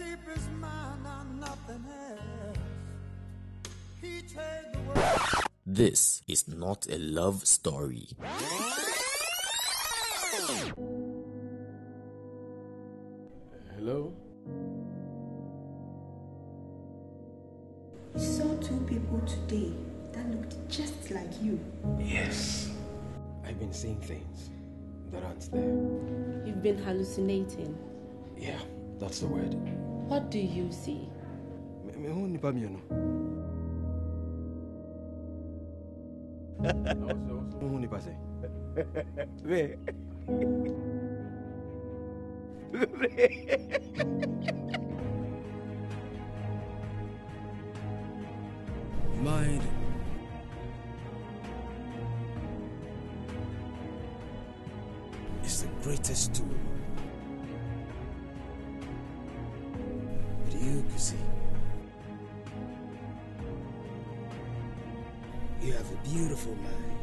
his mind on nothing else. He trade the world. This is not a love story. Hello? saw two people today that looked just like you. Yes. I've been seeing things that aren't there. You've been hallucinating. Yeah, that's the word. What do you see? Me- me hu nipa mmienu. Wohu nipa sɛ? Mind is the greatest tool. You, Kusi, you have a beautiful mind.